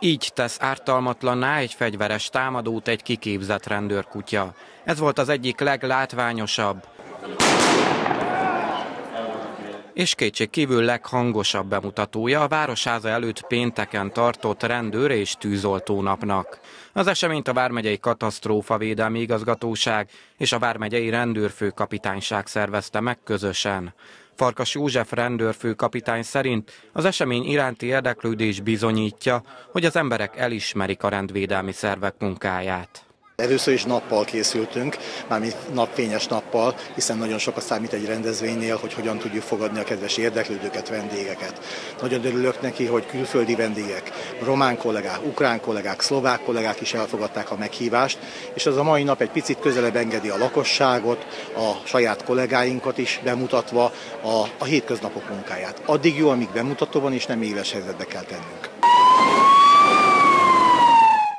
Így tesz ártalmatlanná egy fegyveres támadót egy kiképzett rendőrkutya. Ez volt az egyik leglátványosabb és kétség kívül leghangosabb bemutatója a Városháza előtt pénteken tartott rendőr és tűzoltó napnak. Az eseményt a Vármegyei Katasztrófa Védelmi Igazgatóság és a Vármegyei Rendőrfőkapitányság szervezte meg közösen. Farkas József rendőrfőkapitány szerint az esemény iránti érdeklődés bizonyítja, hogy az emberek elismerik a rendvédelmi szervek munkáját. Először is nappal készültünk, mármint napfényes nappal, hiszen nagyon sokat számít egy rendezvénynél, hogy hogyan tudjuk fogadni a kedves érdeklődőket, vendégeket. Nagyon örülök neki, hogy külföldi vendégek, román kollégák, ukrán kollégák, szlovák kollégák is elfogadták a meghívást, és az a mai nap egy picit közelebb engedi a lakosságot, a saját kollégáinkat is bemutatva a, a hétköznapok munkáját. Addig jó, amíg bemutató van, és nem éles helyzetbe kell tennünk.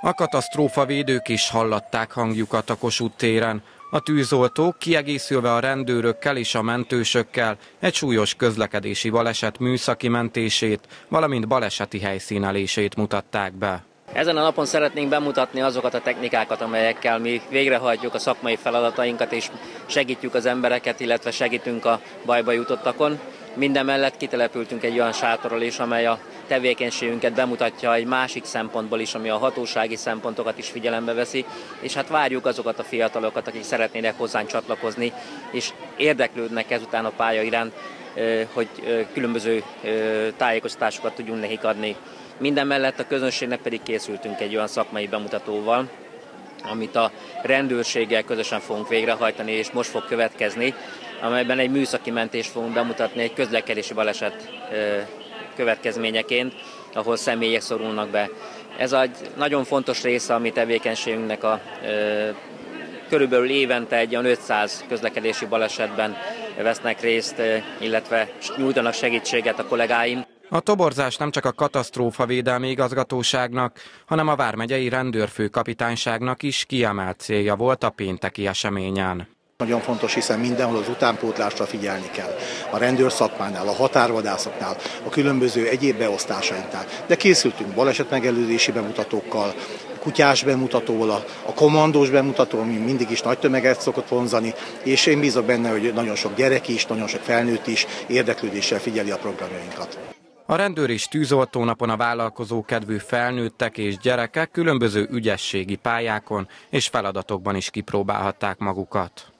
A katasztrófa védők is hallatták hangjukat a Kossuth téren. A tűzoltók kiegészülve a rendőrökkel és a mentősökkel egy súlyos közlekedési baleset műszaki mentését, valamint baleseti helyszínelését mutatták be. Ezen a napon szeretnénk bemutatni azokat a technikákat, amelyekkel mi végrehajtjuk a szakmai feladatainkat, és segítjük az embereket, illetve segítünk a bajba jutottakon. Minden mellett kitelepültünk egy olyan sátorral is, amely a tevékenységünket bemutatja egy másik szempontból is, ami a hatósági szempontokat is figyelembe veszi, és hát várjuk azokat a fiatalokat, akik szeretnének hozzánk csatlakozni, és érdeklődnek ezután a pálya iránt, hogy különböző tájékoztatásokat tudjunk nekik adni. Minden mellett a közönségnek pedig készültünk egy olyan szakmai bemutatóval, amit a rendőrséggel közösen fogunk végrehajtani, és most fog következni, amelyben egy műszaki mentést fogunk bemutatni egy közlekedési baleset következményeként, ahol személyek szorulnak be. Ez egy nagyon fontos része a mi tevékenységünknek a körülbelül évente egy olyan 500 közlekedési balesetben vesznek részt, illetve nyújtanak segítséget a kollégáim. A toborzás nem csak a katasztrófa védelmi igazgatóságnak, hanem a Vármegyei Rendőrfőkapitányságnak is kiemelt célja volt a pénteki eseményen. Nagyon fontos, hiszen mindenhol az utánpótlásra figyelni kell. A rendőrszakmánál, a határvadászoknál, a különböző egyéb beosztásainknál. De készültünk balesetmegelőzési bemutatókkal, kutyás bemutatóval, a, a komandós bemutató, ami mindig is nagy tömeget szokott vonzani, és én bízok benne, hogy nagyon sok gyerek is, nagyon sok felnőtt is érdeklődéssel figyeli a programjainkat. A rendőr és tűzoltónapon a vállalkozó kedvű felnőttek és gyerekek különböző ügyességi pályákon és feladatokban is kipróbálhatták magukat.